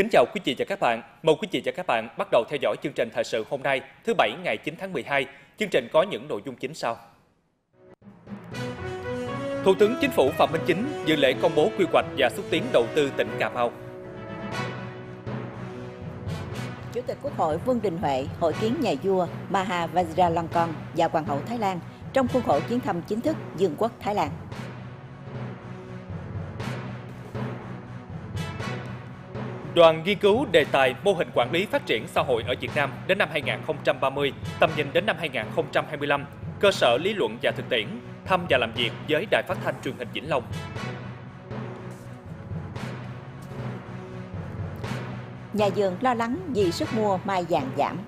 Kính chào quý vị và các bạn. Mời quý vị và các bạn bắt đầu theo dõi chương trình thời sự hôm nay, thứ Bảy ngày 9 tháng 12. Chương trình có những nội dung chính sau. Thủ tướng Chính phủ Phạm Minh Chính dự lễ công bố quy hoạch và xúc tiến đầu tư tỉnh Cà Mau. Chủ tịch Quốc hội Vương Đình Huệ hội kiến nhà vua Maha Vajiralongkorn và Hoàng hậu Thái Lan trong khuôn khổ chuyến thăm chính thức Dương quốc Thái Lan. Đoàn nghiên cứu đề tài mô hình quản lý phát triển xã hội ở Việt Nam đến năm 2030, tầm nhìn đến năm 2025, cơ sở lý luận và thực tiễn, thăm và làm việc với Đài Phát thanh Truyền hình Vĩnh Long. Nhà vườn lo lắng vì sức mua mai vàng giảm.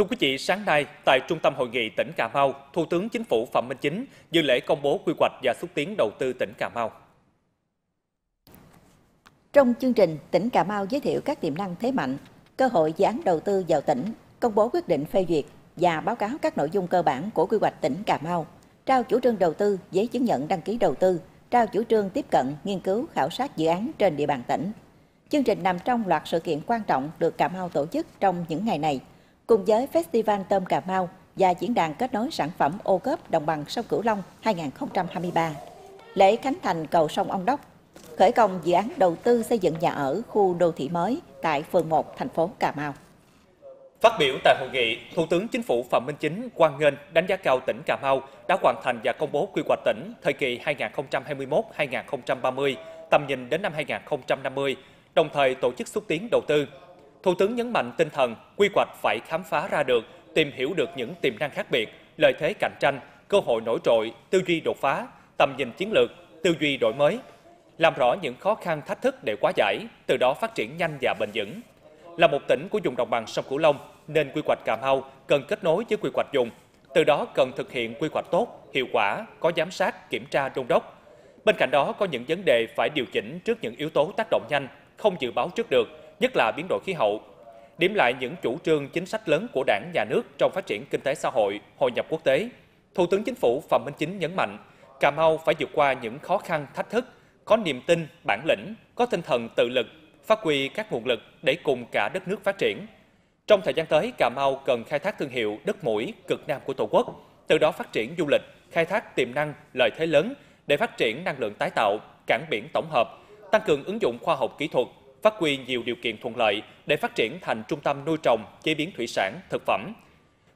Thưa quý vị, sáng nay tại Trung tâm Hội nghị tỉnh Cà Mau, Thủ tướng Chính phủ Phạm Minh Chính dự lễ công bố quy hoạch và xúc tiến đầu tư tỉnh Cà Mau. Trong chương trình, tỉnh Cà Mau giới thiệu các tiềm năng thế mạnh, cơ hội dự án đầu tư vào tỉnh, công bố quyết định phê duyệt và báo cáo các nội dung cơ bản của quy hoạch tỉnh Cà Mau, trao chủ trương đầu tư, giấy chứng nhận đăng ký đầu tư, trao chủ trương tiếp cận, nghiên cứu, khảo sát dự án trên địa bàn tỉnh. Chương trình nằm trong loạt sự kiện quan trọng được Cà Mau tổ chức trong những ngày này, cùng với Festival Tôm Cà Mau và diễn đàn kết nối sản phẩm ô cớp đồng bằng sông Cửu Long 2023. Lễ khánh thành cầu sông Ông Đốc, khởi công dự án đầu tư xây dựng nhà ở khu đô thị mới tại phường 1 thành phố Cà Mau. Phát biểu tại hội nghị, Thủ tướng Chính phủ Phạm Minh Chính quan nghênh đánh giá cao tỉnh Cà Mau đã hoàn thành và công bố quy hoạch tỉnh thời kỳ 2021-2030, tầm nhìn đến năm 2050, đồng thời tổ chức xúc tiến đầu tư. Thủ tướng nhấn mạnh tinh thần quy hoạch phải khám phá ra được, tìm hiểu được những tiềm năng khác biệt, lợi thế cạnh tranh, cơ hội nổi trội, tư duy đột phá, tầm nhìn chiến lược, tư duy đổi mới, làm rõ những khó khăn thách thức để quá giải, từ đó phát triển nhanh và bền vững. Là một tỉnh của vùng đồng bằng sông Cửu Long, nên quy hoạch Cà Mau cần kết nối với quy hoạch vùng. Từ đó cần thực hiện quy hoạch tốt, hiệu quả, có giám sát, kiểm tra, đôn đốc. Bên cạnh đó có những vấn đề phải điều chỉnh trước những yếu tố tác động nhanh, không dự báo trước được, nhất là biến đổi khí hậu. Điểm lại những chủ trương chính sách lớn của đảng, nhà nước trong phát triển kinh tế xã hội, hội nhập quốc tế. Thủ tướng Chính phủ Phạm Minh Chính nhấn mạnh, Cà Mau phải vượt qua những khó khăn, thách thức, có niềm tin, bản lĩnh, có tinh thần tự lực, phát huy các nguồn lực để cùng cả đất nước phát triển. Trong thời gian tới, Cà Mau cần khai thác thương hiệu đất mũi cực nam của Tổ quốc, từ đó phát triển du lịch, khai thác tiềm năng, lợi thế lớn để phát triển năng lượng tái tạo, cảng biển tổng hợp, tăng cường ứng dụng khoa học kỹ thuật, phát huy nhiều điều kiện thuận lợi để phát triển thành trung tâm nuôi trồng, chế biến thủy sản, thực phẩm.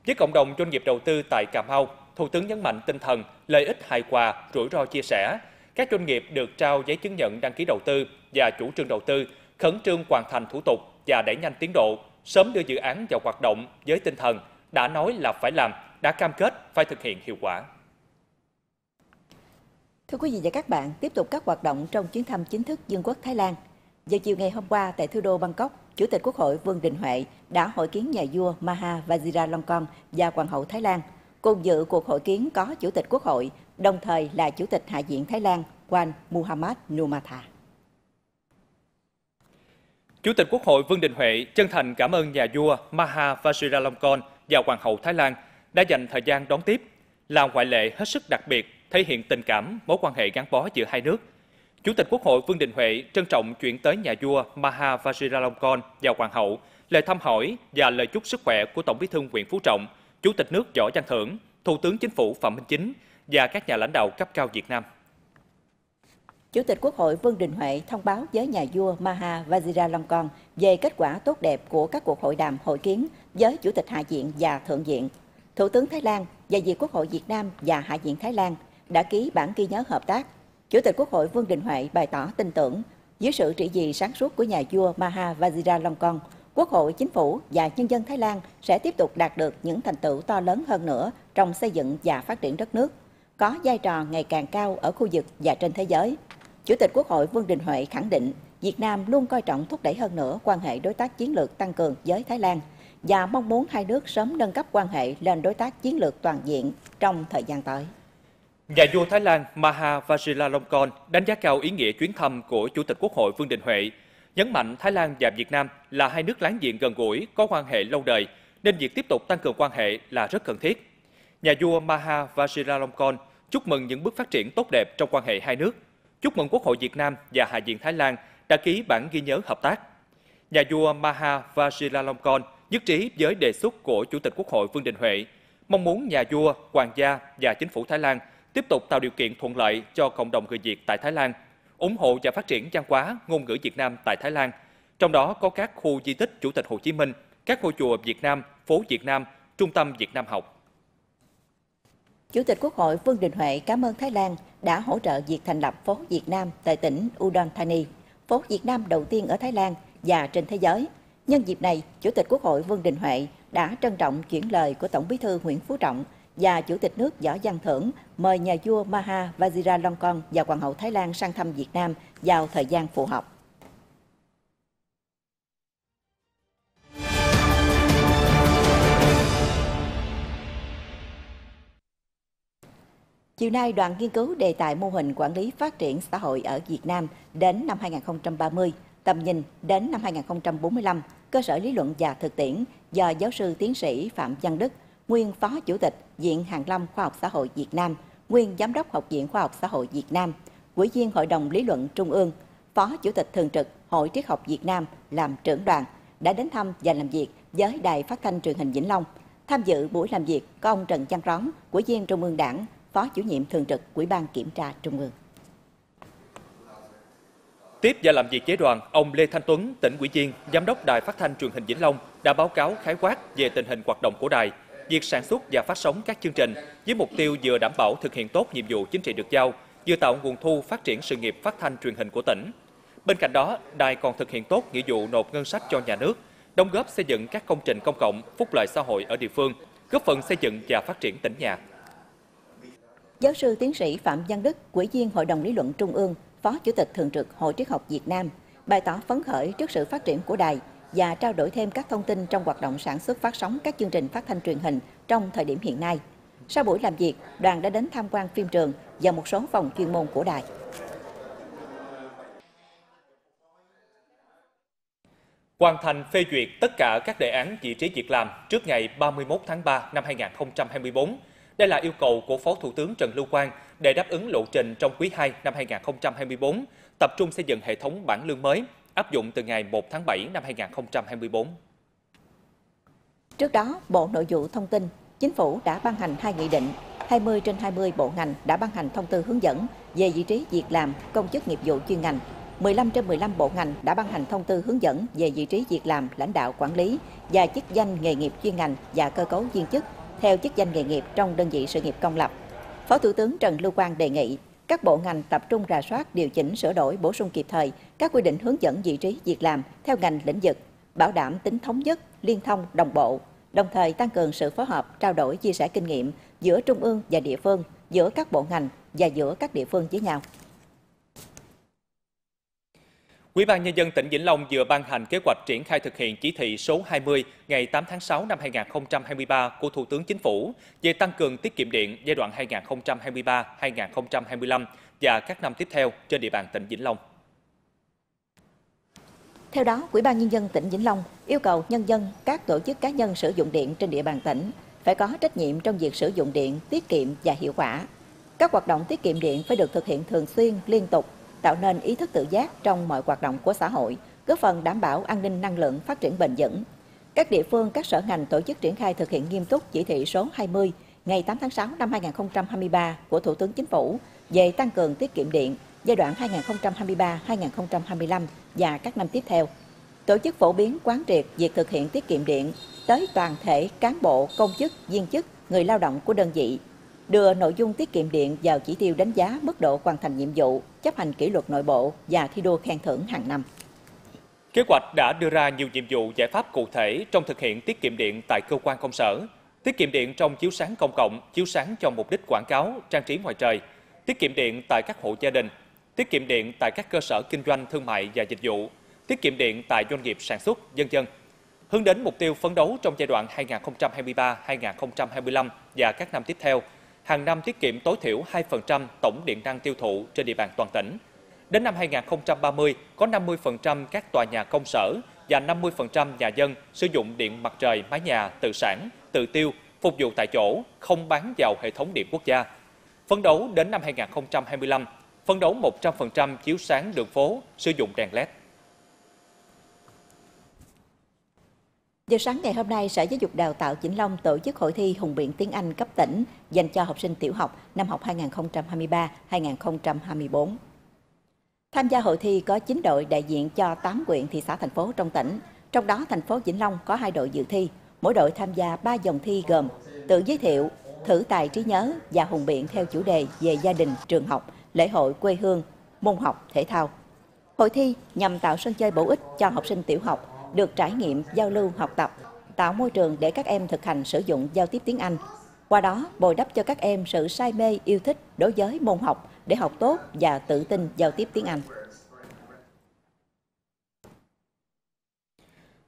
Với cộng đồng doanh nghiệp đầu tư tại Cà Mau, Thủ tướng nhấn mạnh tinh thần lợi ích hài hòa, rủi ro chia sẻ. Các doanh nghiệp được trao giấy chứng nhận đăng ký đầu tư và chủ trương đầu tư khẩn trương hoàn thành thủ tục và đẩy nhanh tiến độ, sớm đưa dự án vào hoạt động với tinh thần đã nói là phải làm, đã cam kết phải thực hiện hiệu quả. Thưa quý vị và các bạn, tiếp tục các hoạt động trong chuyến thăm chính thức Dương quốc Thái Lan. Vào chiều ngày hôm qua tại thủ đô Bangkok, Chủ tịch Quốc hội Vương Đình Huệ đã hội kiến nhà vua Maha Vajiralongkorn và Hoàng hậu Thái Lan. Cùng dự cuộc hội kiến có Chủ tịch Quốc hội, đồng thời là Chủ tịch Hạ viện Thái Lan Wan Muhammad Numatha. Chủ tịch Quốc hội Vương Đình Huệ chân thành cảm ơn nhà vua Maha Vajiralongkorn và Hoàng hậu Thái Lan đã dành thời gian đón tiếp, là ngoại lệ hết sức đặc biệt, thể hiện tình cảm, mối quan hệ gắn bó giữa hai nước. Chủ tịch Quốc hội Vương Đình Huệ trân trọng chuyển tới nhà vua Maha Vajiralongkorn và Hoàng hậu lời thăm hỏi và lời chúc sức khỏe của Tổng bí thư Nguyễn Phú Trọng, Chủ tịch nước Võ Văn Thưởng, Thủ tướng Chính phủ Phạm Minh Chính và các nhà lãnh đạo cấp cao Việt Nam. Chủ tịch Quốc hội Vương Đình Huệ thông báo với nhà vua Maha Vajiralongkorn về kết quả tốt đẹp của các cuộc hội đàm hội kiến với Chủ tịch Hạ viện và Thượng viện. Thủ tướng Thái Lan và viện Quốc hội Việt Nam và Hạ viện Thái Lan đã ký bản ghi nhớ hợp tác. Chủ tịch Quốc hội Vương Đình Huệ bày tỏ tin tưởng dưới sự trị vì sáng suốt của nhà vua Maha Vajiralongkorn, Quốc hội, Chính phủ và nhân dân Thái Lan sẽ tiếp tục đạt được những thành tựu to lớn hơn nữa trong xây dựng và phát triển đất nước, có vai trò ngày càng cao ở khu vực và trên thế giới. Chủ tịch Quốc hội Vương Đình Huệ khẳng định Việt Nam luôn coi trọng thúc đẩy hơn nữa quan hệ đối tác chiến lược tăng cường với Thái Lan và mong muốn hai nước sớm nâng cấp quan hệ lên đối tác chiến lược toàn diện trong thời gian tới. Nhà vua Thái Lan Maha Vajiralongkorn đánh giá cao ý nghĩa chuyến thăm của Chủ tịch Quốc hội Vương Đình Huệ, nhấn mạnh Thái Lan và Việt Nam là hai nước láng giềng gần gũi, có quan hệ lâu đời, nên việc tiếp tục tăng cường quan hệ là rất cần thiết. Nhà vua Maha Vajiralongkorn chúc mừng những bước phát triển tốt đẹp trong quan hệ hai nước, chúc mừng Quốc hội Việt Nam và Hạ viện Thái Lan đã ký bản ghi nhớ hợp tác. Nhà vua Maha Vajiralongkorn nhất trí với đề xuất của Chủ tịch Quốc hội Vương Đình Huệ, mong muốn nhà vua, hoàng gia và chính phủ Thái Lan tiếp tục tạo điều kiện thuận lợi cho cộng đồng người Việt tại Thái Lan, ủng hộ và phát triển văn hóa, ngôn ngữ Việt Nam tại Thái Lan, trong đó có các khu di tích Chủ tịch Hồ Chí Minh, các ngôi chùa Việt Nam, phố Việt Nam, trung tâm Việt Nam học. Chủ tịch Quốc hội Vương Đình Huệ cảm ơn Thái Lan đã hỗ trợ việc thành lập phố Việt Nam tại tỉnh Udon Thani, phố Việt Nam đầu tiên ở Thái Lan và trên thế giới. Nhân dịp này, Chủ tịch Quốc hội Vương Đình Huệ đã trân trọng chuyển lời của Tổng bí thư Nguyễn Phú Trọng và Chủ tịch nước Võ Văn Thưởng mời nhà vua Maha Vajiralongkorn và Hoàng hậu Thái Lan sang thăm Việt Nam vào thời gian phù hợp. Chiều nay, đoàn nghiên cứu đề tài mô hình quản lý phát triển xã hội ở Việt Nam đến năm 2030, tầm nhìn đến năm 2045, cơ sở lý luận và thực tiễn do giáo sư tiến sĩ Phạm Văn Đức, nguyên Phó Chủ tịch Viện Hàn Lâm Khoa học Xã hội Việt Nam, nguyên Giám đốc Học viện Khoa học Xã hội Việt Nam, Ủy viên Hội đồng Lý luận Trung ương, Phó Chủ tịch Thường trực Hội Triết học Việt Nam làm trưởng đoàn, đã đến thăm và làm việc với Đài Phát thanh Truyền hình Vĩnh Long. Tham dự buổi làm việc có ông Trần Văn Rón, Ủy viên Trung ương Đảng, Phó chủ nhiệm thường trực Ủy ban Kiểm tra Trung ương. Tiếp và làm việc với đoàn, ông Lê Thanh Tuấn, tỉnh ủy viên, giám đốc Đài Phát thanh Truyền hình Vĩnh Long đã báo cáo khái quát về tình hình hoạt động của đài, việc sản xuất và phát sóng các chương trình với mục tiêu vừa đảm bảo thực hiện tốt nhiệm vụ chính trị được giao, vừa tạo nguồn thu phát triển sự nghiệp phát thanh truyền hình của tỉnh. Bên cạnh đó, đài còn thực hiện tốt nghĩa vụ nộp ngân sách cho nhà nước, đóng góp xây dựng các công trình công cộng, phúc lợi xã hội ở địa phương, góp phần xây dựng và phát triển tỉnh nhà. Giáo sư tiến sĩ Phạm Văn Đức, Ủy viên Hội đồng Lý luận Trung ương, Phó Chủ tịch Thường trực Hội Triết học Việt Nam, bày tỏ phấn khởi trước sự phát triển của đài và trao đổi thêm các thông tin trong hoạt động sản xuất phát sóng các chương trình phát thanh truyền hình trong thời điểm hiện nay. Sau buổi làm việc, đoàn đã đến tham quan phim trường và một số phòng chuyên môn của đài. Hoàn thành phê duyệt tất cả các đề án vị trí việc làm trước ngày 31 tháng 3 năm 2024 đây là yêu cầu của Phó Thủ tướng Trần Lưu Quang để đáp ứng lộ trình trong quý 2 năm 2024, tập trung xây dựng hệ thống bảng lương mới, áp dụng từ ngày 1 tháng 7 năm 2024. Trước đó, Bộ Nội vụ thông tin, Chính phủ đã ban hành hai nghị định, 20 trên 20 bộ ngành đã ban hành thông tư hướng dẫn về vị trí việc làm, công chức nghiệp vụ chuyên ngành. 15 trên 15 bộ ngành đã ban hành thông tư hướng dẫn về vị trí việc làm, lãnh đạo quản lý và chức danh nghề nghiệp chuyên ngành và cơ cấu viên chức theo chức danh nghề nghiệp trong đơn vị sự nghiệp công lập. Phó Thủ tướng Trần Lưu Quang đề nghị các bộ ngành tập trung rà soát, điều chỉnh, sửa đổi, bổ sung kịp thời các quy định hướng dẫn vị trí việc làm theo ngành lĩnh vực, bảo đảm tính thống nhất, liên thông, đồng bộ, đồng thời tăng cường sự phối hợp, trao đổi, chia sẻ kinh nghiệm giữa trung ương và địa phương, giữa các bộ ngành và giữa các địa phương với nhau. Ủy ban Nhân dân tỉnh Vĩnh Long vừa ban hành kế hoạch triển khai thực hiện chỉ thị số 20 ngày 8 tháng 6 năm 2023 của Thủ tướng Chính phủ về tăng cường tiết kiệm điện giai đoạn 2023-2025 và các năm tiếp theo trên địa bàn tỉnh Vĩnh Long. Theo đó, Ủy ban Nhân dân tỉnh Vĩnh Long yêu cầu nhân dân, các tổ chức cá nhân sử dụng điện trên địa bàn tỉnh phải có trách nhiệm trong việc sử dụng điện tiết kiệm và hiệu quả. Các hoạt động tiết kiệm điện phải được thực hiện thường xuyên, liên tục tạo nên ý thức tự giác trong mọi hoạt động của xã hội, góp phần đảm bảo an ninh năng lượng phát triển bền vững. Các địa phương, các sở ngành tổ chức triển khai thực hiện nghiêm túc chỉ thị số 20 ngày 8 tháng 6 năm 2023 của Thủ tướng Chính phủ về tăng cường tiết kiệm điện giai đoạn 2023-2025 và các năm tiếp theo. Tổ chức phổ biến quán triệt việc thực hiện tiết kiệm điện tới toàn thể cán bộ, công chức, viên chức, người lao động của đơn vị, đưa nội dung tiết kiệm điện vào chỉ tiêu đánh giá mức độ hoàn thành nhiệm vụ, chấp hành kỷ luật nội bộ và thi đua khen thưởng hàng năm. Kế hoạch đã đưa ra nhiều nhiệm vụ giải pháp cụ thể trong thực hiện tiết kiệm điện tại cơ quan công sở, tiết kiệm điện trong chiếu sáng công cộng, chiếu sáng cho mục đích quảng cáo, trang trí ngoài trời, tiết kiệm điện tại các hộ gia đình, tiết kiệm điện tại các cơ sở kinh doanh thương mại và dịch vụ, tiết kiệm điện tại doanh nghiệp sản xuất, dân dân. Hướng đến mục tiêu phấn đấu trong giai đoạn 2023-2025 và các năm tiếp theo – hàng năm tiết kiệm tối thiểu 2% tổng điện năng tiêu thụ trên địa bàn toàn tỉnh. Đến năm 2030, có 50% các tòa nhà công sở và 50% nhà dân sử dụng điện mặt trời mái nhà tự sản, tự tiêu, phục vụ tại chỗ, không bán vào hệ thống điện quốc gia. Phấn đấu đến năm 2025, phấn đấu 100% chiếu sáng đường phố sử dụng đèn LED. Giờ sáng ngày hôm nay, Sở Giáo dục Đào tạo Vĩnh Long tổ chức hội thi Hùng biện tiếng Anh cấp tỉnh dành cho học sinh tiểu học năm học 2023-2024. Tham gia hội thi có 9 đội đại diện cho 8 quyện thị xã thành phố trong tỉnh. Trong đó, thành phố Vĩnh Long có 2 đội dự thi. Mỗi đội tham gia 3 dòng thi gồm tự giới thiệu, thử tài trí nhớ và hùng biện theo chủ đề về gia đình, trường học, lễ hội quê hương, môn học, thể thao. Hội thi nhằm tạo sân chơi bổ ích cho học sinh tiểu học được trải nghiệm giao lưu học tập, tạo môi trường để các em thực hành sử dụng giao tiếp tiếng Anh. Qua đó, bồi đắp cho các em sự say mê yêu thích đối với môn học để học tốt và tự tin giao tiếp tiếng Anh.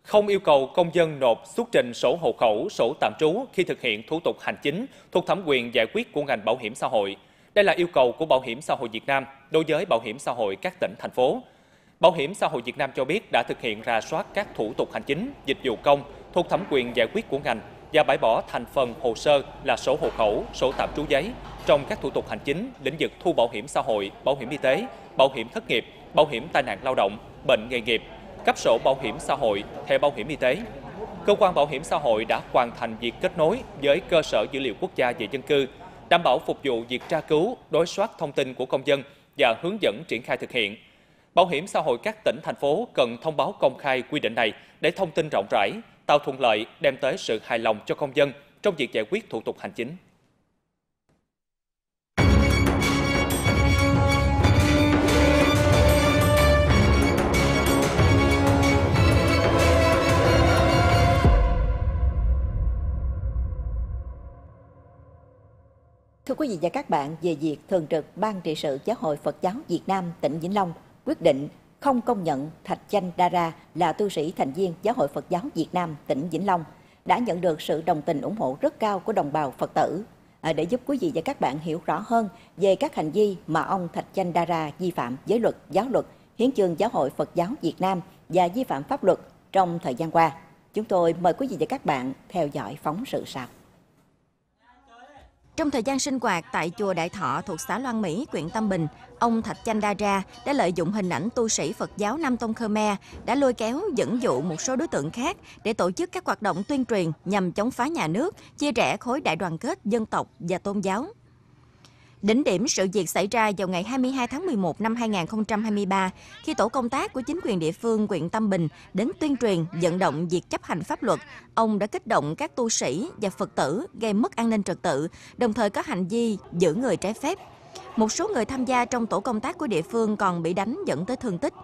Không yêu cầu công dân nộp xuất trình sổ hộ khẩu, sổ tạm trú khi thực hiện thủ tục hành chính thuộc thẩm quyền giải quyết của ngành bảo hiểm xã hội. Đây là yêu cầu của Bảo hiểm xã hội Việt Nam đối với Bảo hiểm xã hội các tỉnh, thành phố. Bảo hiểm xã hội Việt Nam cho biết đã thực hiện rà soát các thủ tục hành chính, dịch vụ công thuộc thẩm quyền giải quyết của ngành và bãi bỏ thành phần hồ sơ là sổ hộ khẩu, sổ tạm trú giấy trong các thủ tục hành chính lĩnh vực thu bảo hiểm xã hội, bảo hiểm y tế, bảo hiểm thất nghiệp, bảo hiểm tai nạn lao động, bệnh nghề nghiệp, cấp sổ bảo hiểm xã hội, thẻ bảo hiểm y tế. Cơ quan bảo hiểm xã hội đã hoàn thành việc kết nối với cơ sở dữ liệu quốc gia về dân cư, đảm bảo phục vụ việc tra cứu, đối soát thông tin của công dân và hướng dẫn triển khai thực hiện. Bảo hiểm xã hội các tỉnh, thành phố cần thông báo công khai quy định này để thông tin rộng rãi, tạo thuận lợi, đem tới sự hài lòng cho công dân trong việc giải quyết thủ tục hành chính. Thưa quý vị và các bạn, về việc Thường trực Ban trị sự Giáo hội Phật giáo Việt Nam tỉnh Vĩnh Long quyết định không công nhận Thạch Chanh Đa là tu sĩ thành viên Giáo hội Phật giáo Việt Nam tỉnh Vĩnh Long đã nhận được sự đồng tình ủng hộ rất cao của đồng bào Phật tử. À, để giúp quý vị và các bạn hiểu rõ hơn về các hành vi mà ông Thạch Chanh Đa vi phạm giới luật, giáo luật, hiến chương Giáo hội Phật giáo Việt Nam và vi phạm pháp luật trong thời gian qua, chúng tôi mời quý vị và các bạn theo dõi phóng sự sau. Trong thời gian sinh hoạt tại chùa Đại Thọ thuộc xã Loan Mỹ, huyện Tâm Bình, ông Thạch Chanh Đa Ra đã lợi dụng hình ảnh tu sĩ Phật giáo Nam Tông Khmer đã lôi kéo dẫn dụ một số đối tượng khác để tổ chức các hoạt động tuyên truyền nhằm chống phá nhà nước, chia rẽ khối đại đoàn kết dân tộc và tôn giáo. Đỉnh điểm sự việc xảy ra vào ngày 22 tháng 11 năm 2023 khi tổ công tác của chính quyền địa phương huyện Tâm Bình đến tuyên truyền vận động việc chấp hành pháp luật, ông đã kích động các tu sĩ và Phật tử gây mất an ninh trật tự, đồng thời có hành vi giữ người trái phép. Một số người tham gia trong tổ công tác của địa phương còn bị đánh dẫn tới thương tích.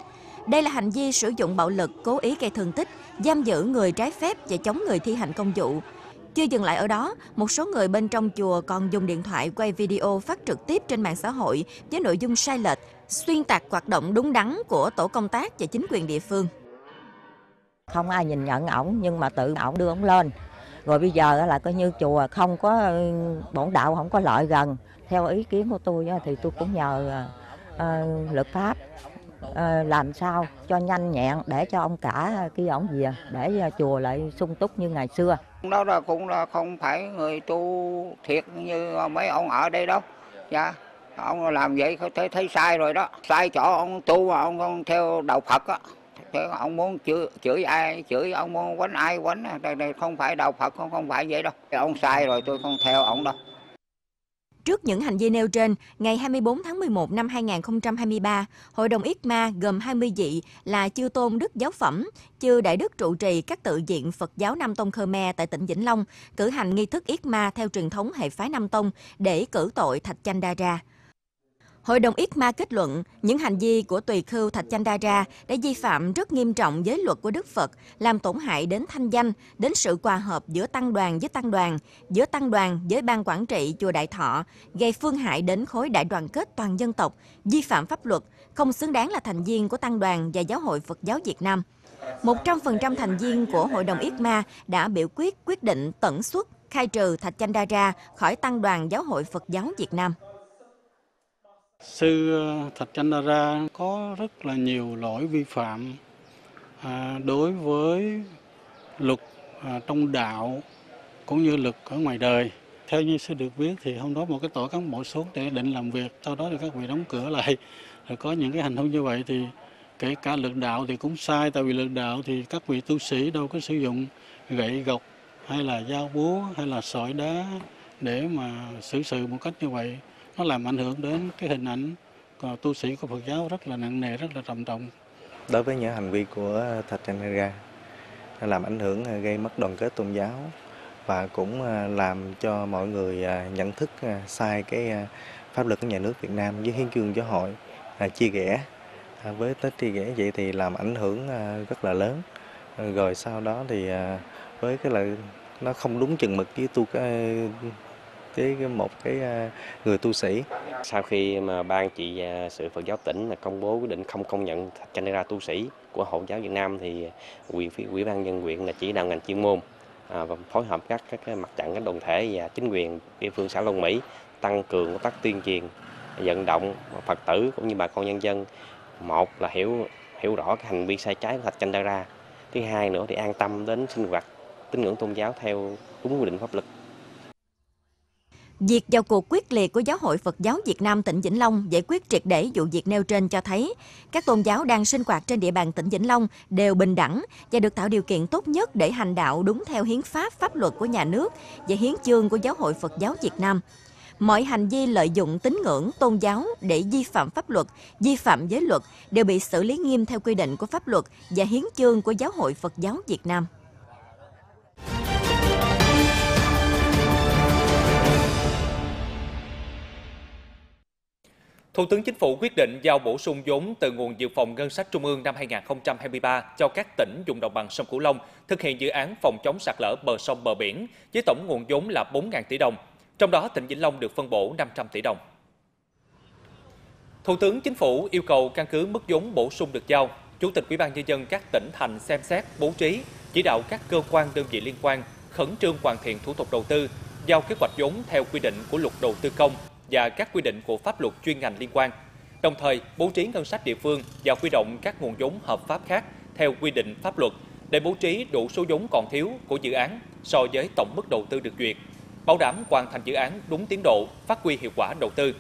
Đây là hành vi sử dụng bạo lực, cố ý gây thương tích, giam giữ người trái phép và chống người thi hành công vụ. Chưa dừng lại ở đó, một số người bên trong chùa còn dùng điện thoại quay video phát trực tiếp trên mạng xã hội với nội dung sai lệch, xuyên tạc hoạt động đúng đắn của tổ công tác và chính quyền địa phương. Không ai nhìn nhận ổng nhưng mà tự ổng đưa ổng lên. Rồi bây giờ là coi như chùa không có bổn đạo không có lợi gần. Theo ý kiến của tôi thì tôi cũng nhờ ờ, ờ, uh, luật pháp Ờ, làm sao cho nhanh nhẹn để cho ông cả kia ổng về để chùa lại sung túc như ngày xưa. Đó là cũng là không phải người tu thiệt như mấy ông ở đây đâu. Dạ. Ông làm vậy thấy, thấy sai rồi đó. Sai chỗ ông tu mà ông, ông theo đạo Phật á. Thế ông muốn chửi, chửi ai chửi ông muốn quánh ai quánh đây, đây không phải đạo Phật không không phải vậy đâu ông sai rồi tôi không theo ông đâu Trước những hành vi nêu trên, ngày 24 tháng 11 năm 2023, Hội đồng Yết Ma gồm 20 vị là chư tôn đức giáo phẩm, chư đại đức trụ trì các tự viện Phật giáo Nam Tông Khmer tại tỉnh Vĩnh Long, cử hành nghi thức Yết Ma theo truyền thống hệ phái Nam Tông để cử tội Thạch Chanh Đa Ra. Hội đồng ICMA kết luận những hành vi của tùy khưu Thạch Chanh Đa Ra đã vi phạm rất nghiêm trọng giới luật của Đức Phật, làm tổn hại đến thanh danh, đến sự hòa hợp giữa tăng đoàn với tăng đoàn, giữa tăng đoàn với ban quản trị chùa Đại Thọ, gây phương hại đến khối đại đoàn kết toàn dân tộc, vi phạm pháp luật, không xứng đáng là thành viên của tăng đoàn và Giáo hội Phật giáo Việt Nam. 100% thành viên của Hội đồng ICMA đã biểu quyết quyết định tẩn suất khai trừ Thạch Chanh Đa Ra khỏi tăng đoàn Giáo hội Phật giáo Việt Nam. Sư ờ, Thạch Chanh Ra có rất là nhiều lỗi vi phạm à, đối với luật à, trong đạo cũng như luật ở ngoài đời. Theo như sư được biết thì hôm đó một cái tổ cán bộ xuống để định làm việc, sau đó thì các vị đóng cửa lại. Rồi có những cái hành hung như vậy thì kể cả lực đạo thì cũng sai, tại vì lực đạo thì các vị tu sĩ đâu có sử dụng gậy gộc hay là dao búa hay là sỏi đá để mà xử sự một cách như vậy nó làm ảnh hưởng đến cái hình ảnh của tu sĩ của Phật giáo rất là nặng nề, rất là trầm trọng. Đối với những hành vi của Thạch Chan Ra làm ảnh hưởng à, gây mất đoàn kết tôn giáo và cũng à, làm cho mọi người à, nhận thức sai cái pháp luật của nhà nước Việt Nam với hiến chương giáo hội chia rẽ. Với tết chia rẽ vậy thì làm ảnh hưởng rất là lớn. Rồi sau đó thì với cái là nó không đúng chừng mực với tu cái với một cái à, người tu sĩ. Sau khi mà ban trị à, sự Phật giáo tỉnh là công bố quyết định không công nhận Chanh ra tu sĩ của Hội giáo Việt Nam thì ủy ủy ban nhân huyện là chỉ đạo ngành chuyên môn à, và phối hợp các các mặt trận, các đoàn thể và chính quyền địa phương xã Long Mỹ tăng cường công tác tuyên truyền, vận động Phật tử cũng như bà con nhân dân. Một là hiểu hiểu rõ cái hành vi sai trái của Thạch Chanh ra. Thứ hai nữa thì an tâm đến sinh hoạt, tín ngưỡng tôn giáo theo đúng quy định pháp luật. Việc vào cuộc quyết liệt của Giáo hội Phật giáo Việt Nam tỉnh Vĩnh Long giải quyết triệt để vụ việc nêu trên cho thấy các tôn giáo đang sinh hoạt trên địa bàn tỉnh Vĩnh Long đều bình đẳng và được tạo điều kiện tốt nhất để hành đạo đúng theo hiến pháp, pháp luật của nhà nước và hiến chương của Giáo hội Phật giáo Việt Nam. Mọi hành vi lợi dụng tín ngưỡng, tôn giáo để vi phạm pháp luật, vi phạm giới luật đều bị xử lý nghiêm theo quy định của pháp luật và hiến chương của Giáo hội Phật giáo Việt Nam. Thủ tướng Chính phủ quyết định giao bổ sung vốn từ nguồn dự phòng ngân sách trung ương năm 2023 cho các tỉnh vùng đồng bằng sông Cửu Long thực hiện dự án phòng chống sạt lở bờ sông bờ biển với tổng nguồn vốn là 4.000 tỷ đồng. Trong đó, tỉnh Vĩnh Long được phân bổ 500 tỷ đồng. Thủ tướng Chính phủ yêu cầu căn cứ mức vốn bổ sung được giao, Chủ tịch Ủy ban nhân dân các tỉnh thành xem xét bố trí, chỉ đạo các cơ quan đơn vị liên quan khẩn trương hoàn thiện thủ tục đầu tư, giao kế hoạch vốn theo quy định của Luật Đầu tư công và các quy định của pháp luật chuyên ngành liên quan. Đồng thời, bố trí ngân sách địa phương và huy động các nguồn vốn hợp pháp khác theo quy định pháp luật để bố trí đủ số vốn còn thiếu của dự án so với tổng mức đầu tư được duyệt, bảo đảm hoàn thành dự án đúng tiến độ, phát huy hiệu quả đầu tư.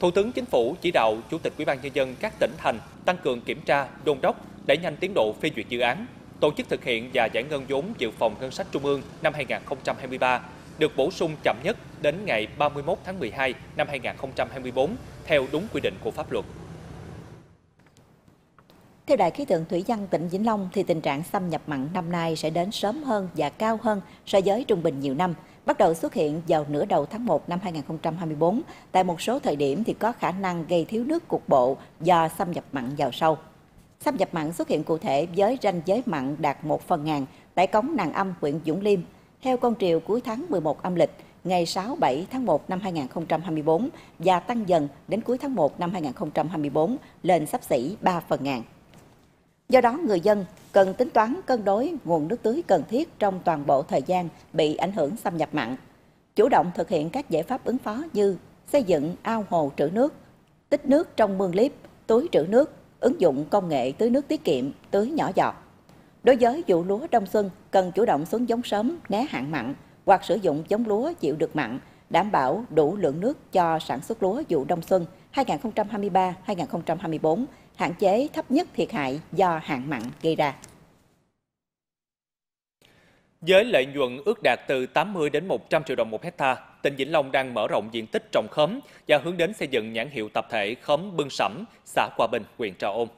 Thủ tướng Chính phủ chỉ đạo Chủ tịch Ủy ban nhân dân các tỉnh thành tăng cường kiểm tra, đôn đốc, đẩy nhanh tiến độ phê duyệt dự án, tổ chức thực hiện và giải ngân vốn dự phòng ngân sách trung ương năm 2023 được bổ sung chậm nhất đến ngày 31 tháng 12 năm 2024 theo đúng quy định của pháp luật. Theo Đài khí tượng thủy văn tỉnh Vĩnh Long thì tình trạng xâm nhập mặn năm nay sẽ đến sớm hơn và cao hơn so với trung bình nhiều năm, bắt đầu xuất hiện vào nửa đầu tháng 1 năm 2024. Tại một số thời điểm thì có khả năng gây thiếu nước cục bộ do xâm nhập mặn vào sâu. Xâm nhập mặn xuất hiện cụ thể với ranh giới mặn đạt 1 phần ngàn tại cống Nàng Âm, huyện Dũng Liêm, theo con triều cuối tháng 11 âm lịch ngày 6-7 tháng 1 năm 2024 và tăng dần đến cuối tháng 1 năm 2024 lên sắp xỉ 3 phần ngàn. Do đó, người dân cần tính toán cân đối nguồn nước tưới cần thiết trong toàn bộ thời gian bị ảnh hưởng xâm nhập mặn, chủ động thực hiện các giải pháp ứng phó như xây dựng ao hồ trữ nước, tích nước trong mương liếp, túi trữ nước, ứng dụng công nghệ tưới nước tiết kiệm, tưới nhỏ giọt. Đối với vụ lúa đông xuân, cần chủ động xuống giống sớm, né hạn mặn hoặc sử dụng giống lúa chịu được mặn, đảm bảo đủ lượng nước cho sản xuất lúa vụ đông xuân 2023-2024, hạn chế thấp nhất thiệt hại do hạn mặn gây ra. Với lợi nhuận ước đạt từ 80 đến 100 triệu đồng một hecta, tỉnh Vĩnh Long đang mở rộng diện tích trồng khóm và hướng đến xây dựng nhãn hiệu tập thể khóm Bưng Sẩm, xã Hòa Bình, huyện Trà Ôn.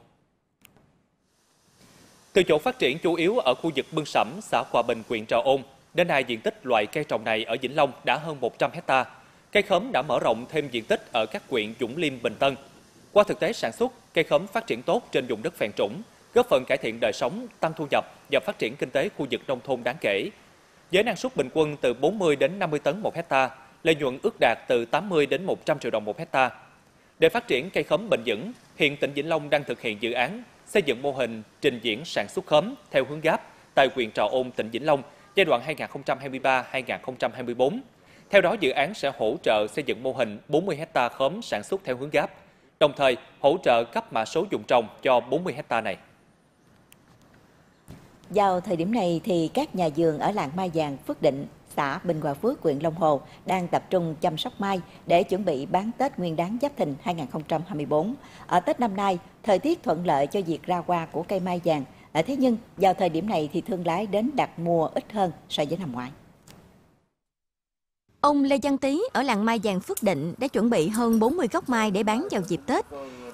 Từ chỗ phát triển chủ yếu ở khu vực Bưng Sẩm, xã Hòa Bình, huyện Trà Ôn, đến nay diện tích loại cây trồng này ở Vĩnh Long đã hơn 100 hecta. Cây khóm đã mở rộng thêm diện tích ở các huyện Dũng Liêm, Bình Tân. Qua thực tế sản xuất, cây khóm phát triển tốt trên vùng đất phèn trũng, góp phần cải thiện đời sống, tăng thu nhập và phát triển kinh tế khu vực nông thôn đáng kể. Với năng suất bình quân từ 40 đến 50 tấn một hecta, lợi nhuận ước đạt từ 80 đến 100 triệu đồng một hecta. Để phát triển cây khóm bền vững, hiện tỉnh Vĩnh Long đang thực hiện dự án xây dựng mô hình trình diễn sản xuất khóm theo hướng gáp tại huyện Trà Ôn, tỉnh Vĩnh Long giai đoạn 2023-2024. Theo đó, dự án sẽ hỗ trợ xây dựng mô hình 40 hecta khóm sản xuất theo hướng gáp, đồng thời hỗ trợ cấp mã số dùng trồng cho 40 hecta này. Vào thời điểm này thì các nhà vườn ở làng Mai Giàng, Phước Định, xã Bình Hòa Phước, huyện Long Hồ đang tập trung chăm sóc mai để chuẩn bị bán Tết Nguyên đán Giáp Thìn 2024. Ở Tết năm nay, thời tiết thuận lợi cho việc ra hoa của cây mai vàng. Ờ, thế nhưng vào thời điểm này thì thương lái đến đặt mua ít hơn so với năm ngoái. Ông Lê Văn Tý ở làng Mai Vàng Phước Định đã chuẩn bị hơn 40 gốc mai để bán vào dịp Tết.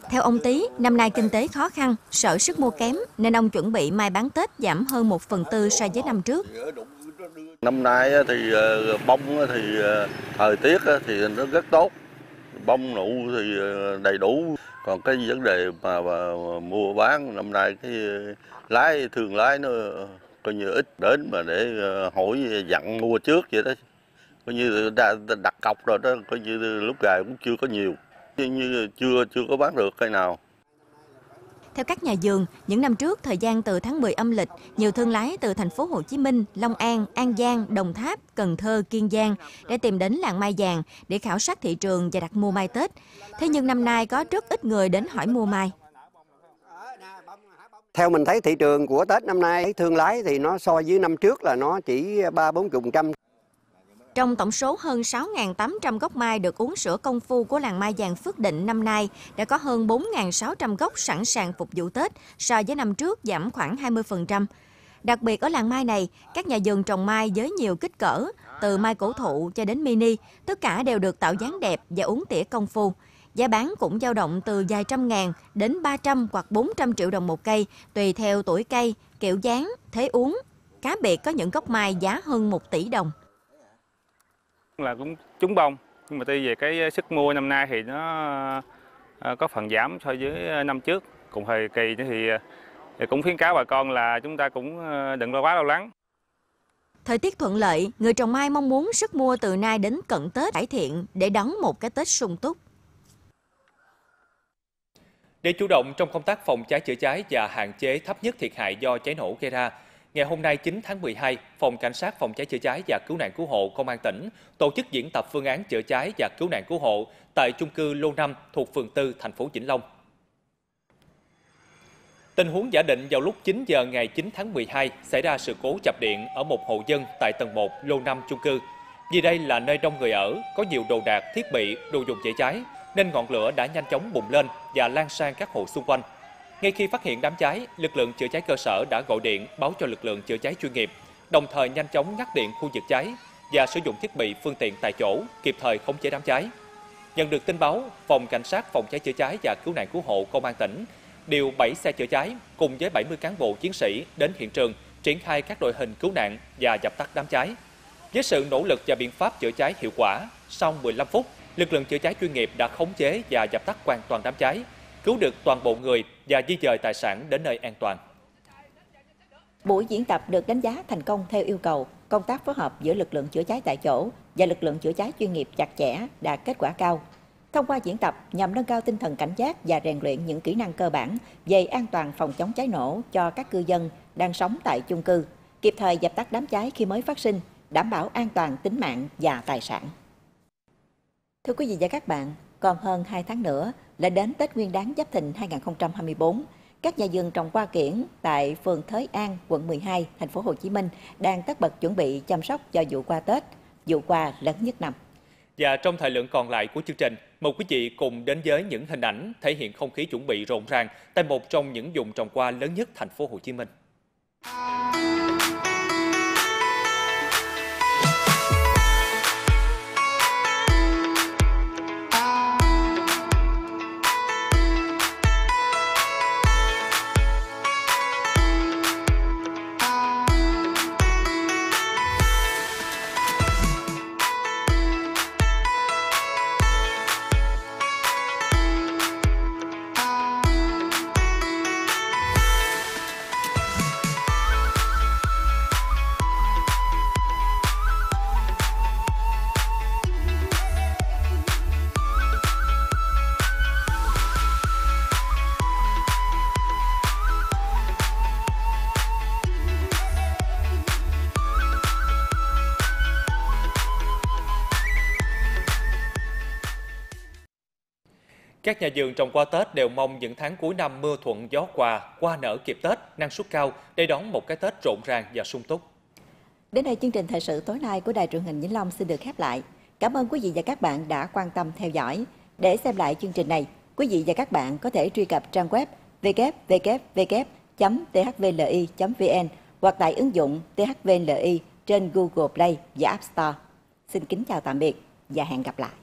Theo ông Tý, năm nay kinh tế khó khăn, sợ sức mua kém nên ông chuẩn bị mai bán Tết giảm hơn 1 phần tư so với năm trước. Năm nay thì ờ, bông thì ờ, thời tiết thì nó rất tốt, bông nụ thì ờ, đầy đủ. Còn cái vấn đề mà, mà mua bán năm nay cái lái thường lái nó coi như ít đến mà để hỏi dặn mua trước vậy đó. Coi như đã đặt cọc rồi đó, coi như lúc gài cũng chưa có nhiều, như chưa chưa có bán được cây nào. Theo các nhà vườn, những năm trước, thời gian từ tháng 10 âm lịch, nhiều thương lái từ thành phố Hồ Chí Minh, Long An, An Giang, Đồng Tháp, Cần Thơ, Kiên Giang đã tìm đến làng mai vàng để khảo sát thị trường và đặt mua mai Tết. Thế nhưng năm nay có rất ít người đến hỏi mua mai. Theo mình thấy thị trường của Tết năm nay, thương lái thì nó so với năm trước là nó chỉ 3-40%. Trong tổng số hơn 6.800 gốc mai được uống sữa công phu của làng mai vàng Phước Định năm nay, đã có hơn 4.600 gốc sẵn sàng phục vụ Tết, so với năm trước giảm khoảng 20%. Đặc biệt ở làng mai này, các nhà vườn trồng mai với nhiều kích cỡ, từ mai cổ thụ cho đến mini, tất cả đều được tạo dáng đẹp và uống tỉa công phu. Giá bán cũng dao động từ vài trăm ngàn đến 300 hoặc 400 triệu đồng một cây, tùy theo tuổi cây, kiểu dáng, thế uống. Cá biệt có những gốc mai giá hơn 1 tỷ đồng là cũng trúng bông. Nhưng mà tuy về cái sức mua năm nay thì nó ờ, có phần giảm so với năm trước. Cùng thời kỳ thì, thì cũng khuyến cáo bà con là chúng ta cũng ờ, đừng lo quá lo lắng. Thời tiết thuận lợi, người trồng mai mong muốn sức mua từ nay đến cận Tết cải thiện để đón một cái Tết sung túc. Để chủ động trong công tác phòng cháy chữa cháy và hạn chế thấp nhất thiệt hại do cháy nổ gây ra, Ngày hôm nay 9 tháng 12, Phòng Cảnh sát Phòng cháy chữa cháy và Cứu nạn Cứu hộ Công an tỉnh tổ chức diễn tập phương án chữa cháy và cứu nạn cứu hộ tại chung cư Lô 5 thuộc phường 4, thành phố Vĩnh Long. Tình huống giả định vào lúc 9 giờ ngày 9 tháng 12 xảy ra sự cố chập điện ở một hộ dân tại tầng 1 Lô 5 chung cư. Vì đây là nơi đông người ở, có nhiều đồ đạc, thiết bị, đồ dùng chữa cháy, nên ngọn lửa đã nhanh chóng bùng lên và lan sang các hộ xung quanh. Ngay khi phát hiện đám cháy, lực lượng chữa cháy cơ sở đã gọi điện báo cho lực lượng chữa cháy chuyên nghiệp, đồng thời nhanh chóng ngắt điện khu vực cháy và sử dụng thiết bị phương tiện tại chỗ kịp thời khống chế đám cháy. Nhận được tin báo, Phòng Cảnh sát Phòng cháy chữa cháy và Cứu nạn Cứu hộ Công an tỉnh điều 7 xe chữa cháy cùng với 70 cán bộ chiến sĩ đến hiện trường triển khai các đội hình cứu nạn và dập tắt đám cháy. Với sự nỗ lực và biện pháp chữa cháy hiệu quả, sau 15 phút, lực lượng chữa cháy chuyên nghiệp đã khống chế và dập tắt hoàn toàn đám cháy, cứu được toàn bộ người và di dời tài sản đến nơi an toàn. Buổi diễn tập được đánh giá thành công theo yêu cầu, công tác phối hợp giữa lực lượng chữa cháy tại chỗ và lực lượng chữa cháy chuyên nghiệp chặt chẽ đạt kết quả cao. Thông qua diễn tập nhằm nâng cao tinh thần cảnh giác và rèn luyện những kỹ năng cơ bản về an toàn phòng chống cháy nổ cho các cư dân đang sống tại chung cư, kịp thời dập tắt đám cháy khi mới phát sinh, đảm bảo an toàn tính mạng và tài sản. Thưa quý vị và các bạn, còn hơn 2 tháng nữa là đến Tết Nguyên đán Giáp Thìn 2024, các nhà vườn trồng hoa kiển tại phường Thới An, quận 12, thành phố Hồ Chí Minh đang tất bật chuẩn bị chăm sóc cho vụ qua Tết, vụ qua lớn nhất năm. Và trong thời lượng còn lại của chương trình, mời quý vị cùng đến với những hình ảnh thể hiện không khí chuẩn bị rộn ràng tại một trong những vùng trồng hoa lớn nhất thành phố Hồ Chí Minh. Các nhà vườn trồng qua Tết đều mong những tháng cuối năm mưa thuận gió hòa, qua nở kịp Tết, năng suất cao để đón một cái Tết rộn ràng và sung túc. Đến đây chương trình thời sự tối nay của Đài truyền hình Vĩnh Long xin được khép lại. Cảm ơn quý vị và các bạn đã quan tâm theo dõi. Để xem lại chương trình này, quý vị và các bạn có thể truy cập trang web www.thvli.vn hoặc tải ứng dụng THVLI trên Google Play và App Store. Xin kính chào tạm biệt và hẹn gặp lại.